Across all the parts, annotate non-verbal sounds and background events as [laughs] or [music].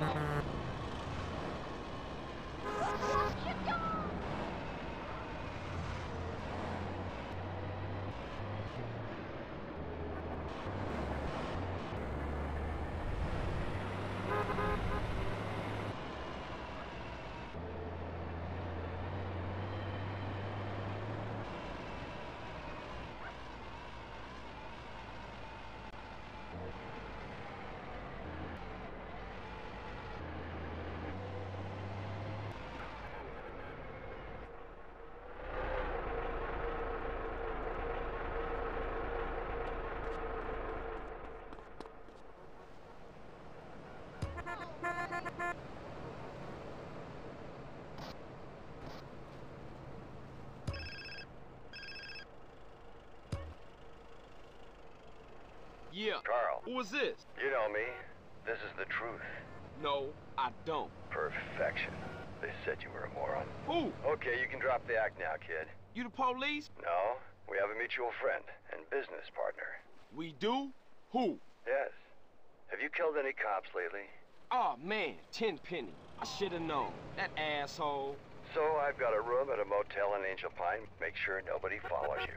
Mm-hmm. Who is this? You know me. This is the truth. No, I don't. Perfection. They said you were a moron. Who? Okay, you can drop the act now, kid. You the police? No, we have a mutual friend and business partner. We do? Who? Yes. Have you killed any cops lately? Oh man, Tenpenny. I should have known. That asshole. So I've got a room at a motel in Angel Pine. Make sure nobody follows you.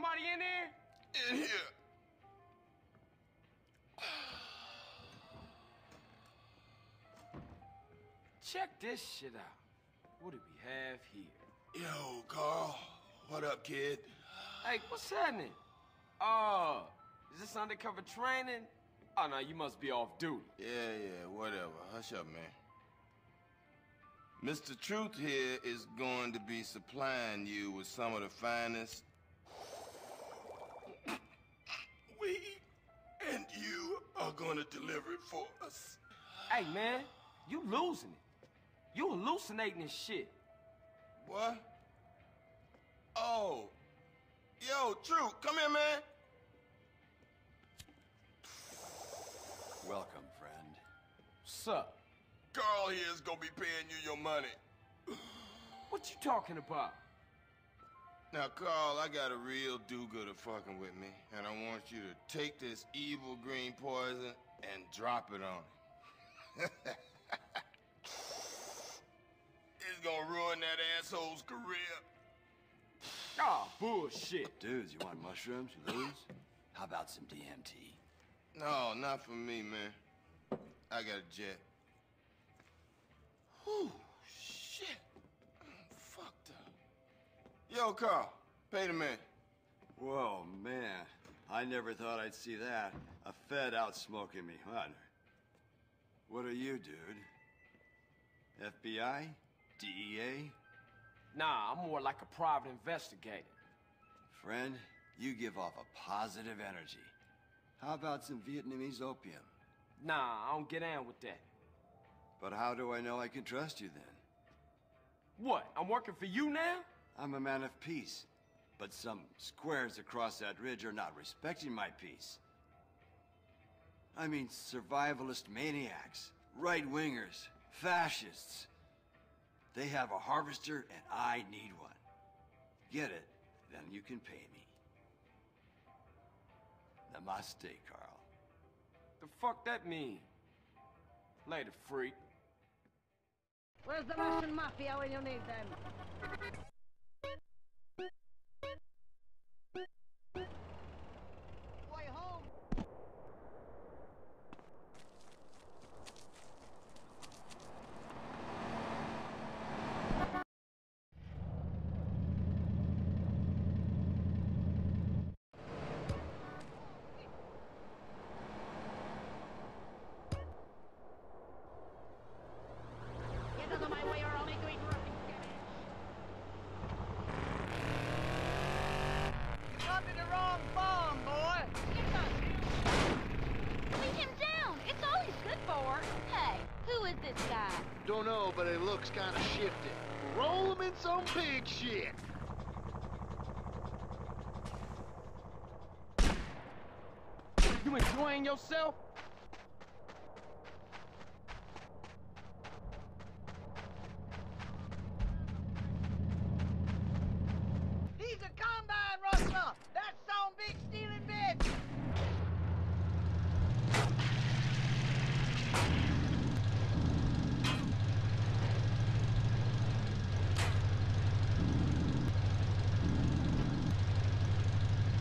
Somebody in there? In here. Check this shit out. What do we have here? Yo, Carl. What up, kid? Hey, what's happening? Oh, is this undercover training? Oh, no, you must be off duty. Yeah, yeah, whatever. Hush up, man. Mr. Truth here is going to be supplying you with some of the finest going to deliver it for us. Hey, man, you losing it. You hallucinating this shit. What? Oh. Yo, True, come here, man. Welcome, friend. What's up? Carl here is going to be paying you your money. What you talking about? Now, Carl, I got a real do-gooder fucking with me, and I want you to take this evil green poison and drop it on him. [laughs] it's gonna ruin that asshole's career. Ah, bullshit. Dudes, you want mushrooms? You lose? How about some DMT? No, not for me, man. I got a jet. Whew, shit. I'm fucked up. Yo, Carl, pay the man. Whoa, man. I never thought I'd see that. A Fed out smoking me, huh? What are you, dude? FBI? DEA? Nah, I'm more like a private investigator. Friend, you give off a positive energy. How about some Vietnamese opium? Nah, I don't get down with that. But how do I know I can trust you then? What, I'm working for you now? I'm a man of peace. But some squares across that ridge are not respecting my peace. I mean survivalist maniacs, right-wingers, fascists. They have a harvester and I need one. Get it, then you can pay me. Namaste, Carl. The fuck that mean? Later, freak. Where's the Russian mafia when you need them? [laughs] Way home. Get out of my way or I'll make you eat rotten cabbage. Dropping the wrong bomb, boy. Leave him down! It's all he's good for! Hey, who is this guy? Don't know, but it looks kind of shifty. Roll him in some pig shit. You enjoying yourself? He's a combine rustler. That some big stealing bitch.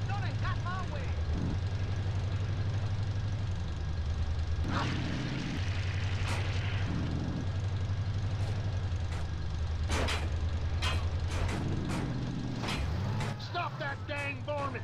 Don't it cut my way. Stop that dang varmint!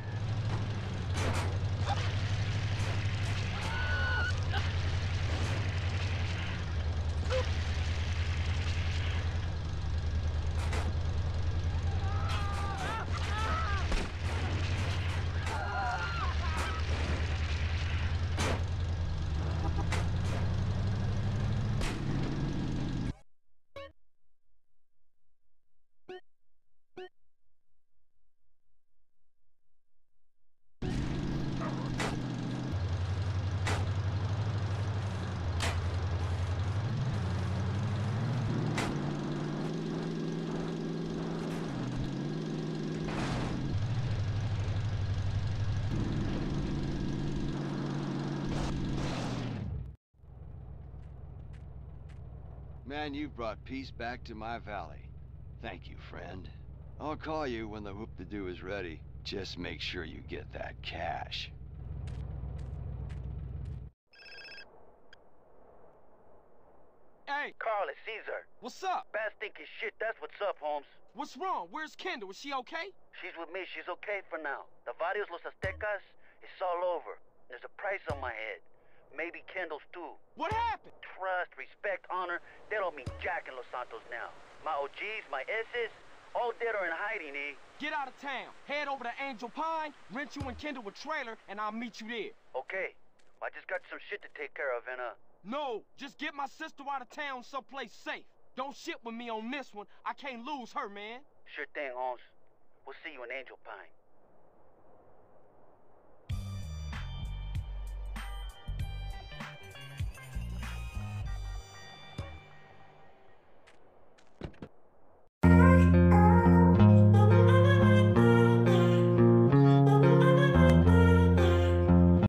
Man, you've brought peace back to my valley. Thank you, friend. I'll call you when the whoop-de-doo is ready. Just make sure you get that cash. Hey, Carl, it's Cesar. what's up? Bad stinking shit, that's what's up, Holmes. What's wrong? Where's Kendl? Is she okay? She's with me, she's okay for now. The Varios Los Aztecas, it's all over. There's a price on my head. Maybe Kendl's too. What happened? Trust, respect, honor, they don't mean jack in Los Santos now. My OGs, my S's, all dead or in hiding, eh? Get out of town. Head over to Angel Pine, rent you and Kendl a trailer, and I'll meet you there. Okay. I just got some shit to take care of, and uh, No, just get my sister out of town someplace safe. Don't shit with me on this one. I can't lose her, man. sure thing, Holmes. We'll see you in Angel Pine.